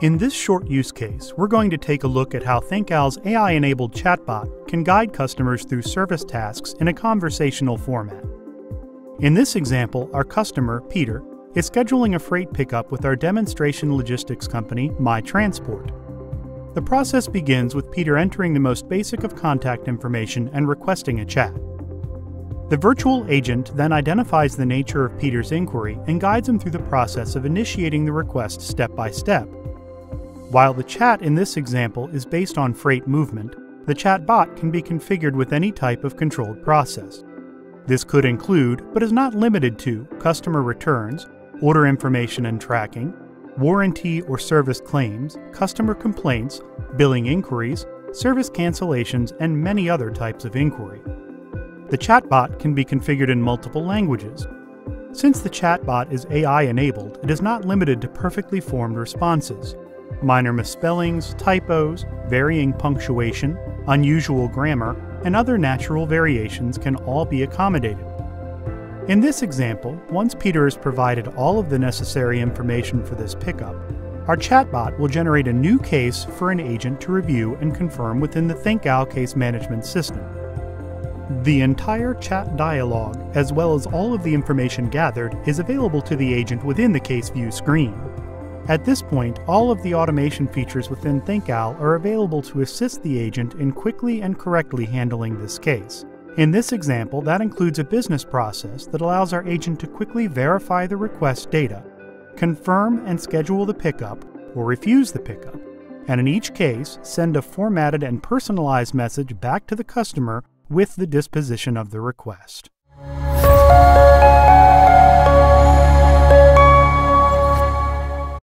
In this short use case, we're going to take a look at how ThinkOwl's AI-enabled chatbot can guide customers through service tasks in a conversational format. In this example, our customer, Peter, is scheduling a freight pickup with our demonstration logistics company, MyTransport. The process begins with Peter entering the most basic of contact information and requesting a chat. The virtual agent then identifies the nature of Peter's inquiry and guides him through the process of initiating the request step by step. While the chat in this example is based on freight movement, the chatbot can be configured with any type of controlled process. This could include, but is not limited to, customer returns, order information and tracking, warranty or service claims, customer complaints, billing inquiries, service cancellations, and many other types of inquiry. The chatbot can be configured in multiple languages. Since the chatbot is AI enabled, it is not limited to perfectly formed responses. Minor misspellings, typos, varying punctuation, unusual grammar, and other natural variations can all be accommodated. In this example, once Peter has provided all of the necessary information for this pickup, our chatbot will generate a new case for an agent to review and confirm within the ThinkOwl case management system. The entire chat dialog, as well as all of the information gathered, is available to the agent within the case view screen. At this point, all of the automation features within ThinkOwl are available to assist the agent in quickly and correctly handling this case. In this example, that includes a business process that allows our agent to quickly verify the request data, confirm and schedule the pickup, or refuse the pickup, and in each case, send a formatted and personalized message back to the customer with the disposition of the request.